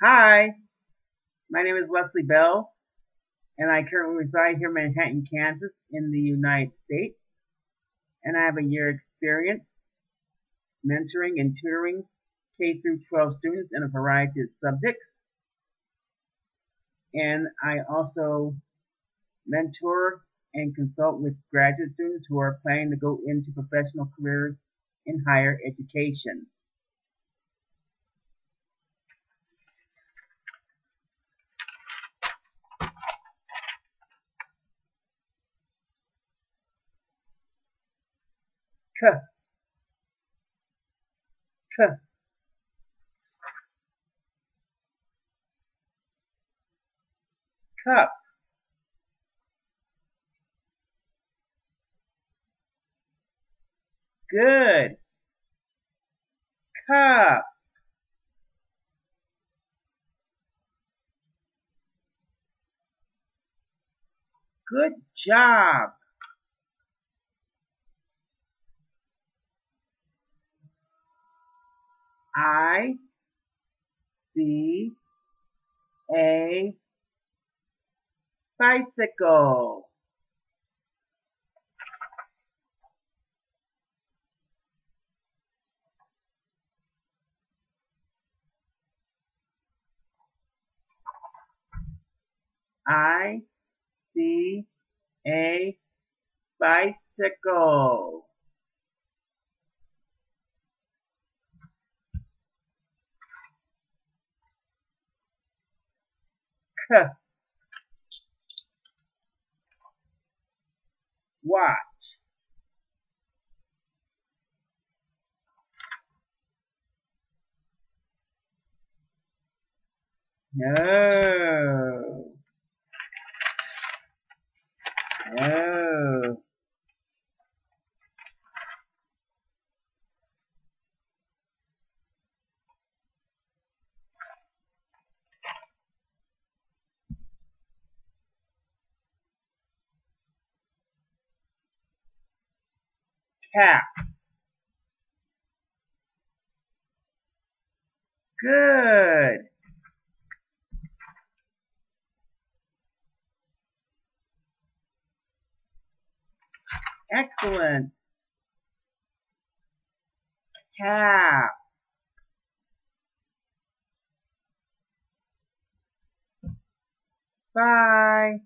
Hi, my name is Leslie Bell, and I currently reside here in Manhattan, Kansas, in the United States. And I have a year experience mentoring and tutoring K through 12 students in a variety of subjects. And I also mentor and consult with graduate students who are planning to go into professional careers in higher education. K K cup. Good. Cup. Good job I C A bicycle. I C A bicycle watch no no cap good. Excellent. Cap bye